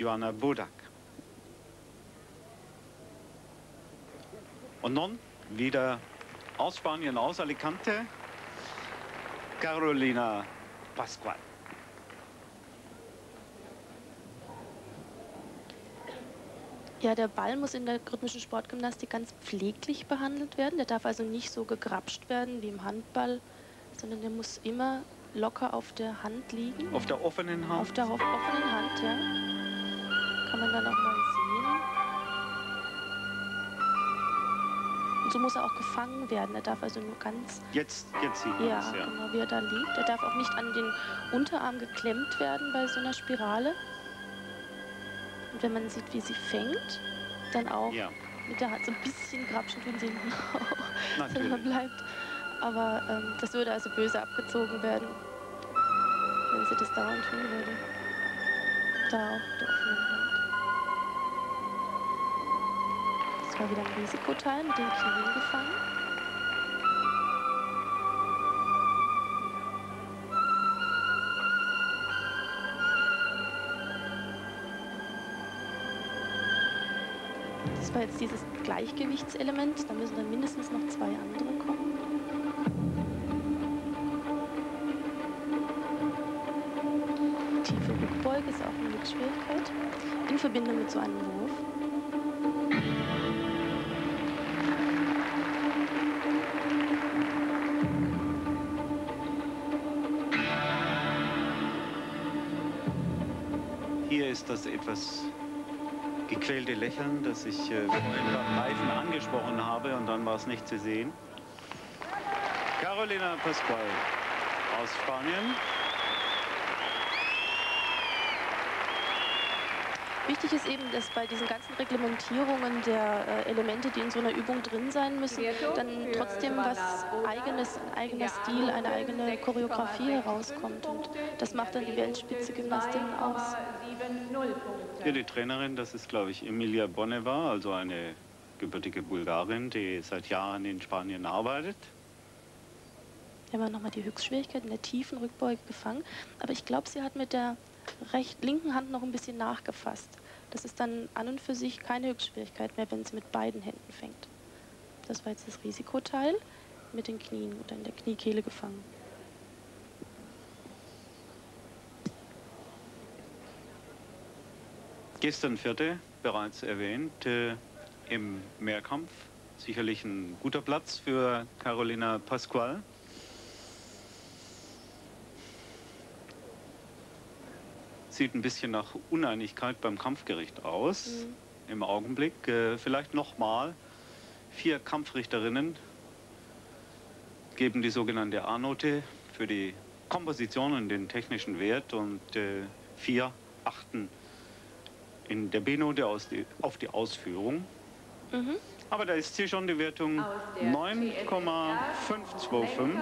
Joanna Bodak. Und nun wieder aus Spanien, aus Alicante, Carolina Pascual. Ja, der Ball muss in der rhythmischen Sportgymnastik ganz pfleglich behandelt werden. Der darf also nicht so gegrapscht werden wie im Handball, sondern der muss immer locker auf der Hand liegen. Auf der offenen Hand? Auf der offenen Hand, ja. Kann man dann auch mal sehen. Und so muss er auch gefangen werden. Er darf also nur ganz... Jetzt, jetzt sieht man ja, es, ja. genau, wie er da liegt. Er darf auch nicht an den Unterarm geklemmt werden bei so einer Spirale. Und wenn man sieht, wie sie fängt, dann auch Ja, mit der Hand so ein bisschen grapschen tun sie hinten auch, bleibt. Aber ähm, das würde also böse abgezogen werden, wenn sie das dauernd tun würde. Da auch mit der offenen Hand. War wieder ein Risikoteil mit den Knien gefangen. Das war jetzt dieses Gleichgewichtselement. Da müssen dann mindestens noch zwei andere kommen. Tiefe Rückbeuge ist auch eine Mitschwierigkeit. In Verbindung mit so einem Wurf. Hier ist das etwas gequälte Lächeln, das ich äh, vorhin beim Reifen angesprochen habe und dann war es nicht zu sehen. Carolina Pascual aus Spanien. Wichtig ist eben, dass bei diesen ganzen Reglementierungen der äh, Elemente, die in so einer Übung drin sein müssen, dann trotzdem was eigenes, ein eigener Stil, eine eigene Choreografie herauskommt. Und das macht dann die Weltspitze-Gymnastin aus. Hier die Trainerin, das ist glaube ich Emilia Boneva, also eine gebürtige Bulgarin, die seit Jahren in Spanien arbeitet. Hier haben wir nochmal die Höchstschwierigkeit in der tiefen Rückbeuge gefangen. Aber ich glaube, sie hat mit der recht linken Hand noch ein bisschen nachgefasst. Das ist dann an und für sich keine Höchstschwierigkeit mehr, wenn sie mit beiden Händen fängt. Das war jetzt das Risikoteil mit den Knien oder in der Kniekehle gefangen. Gestern vierte, bereits erwähnt, äh, im Mehrkampf. Sicherlich ein guter Platz für Carolina Pascual. Sieht ein bisschen nach Uneinigkeit beim Kampfgericht aus. Mhm. Im Augenblick. Äh, vielleicht nochmal. Vier Kampfrichterinnen geben die sogenannte A-Note für die Komposition und den technischen Wert und äh, vier achten in der B-Note auf die Ausführung. Mhm. Aber da ist hier schon die Wertung Aus der 9,525.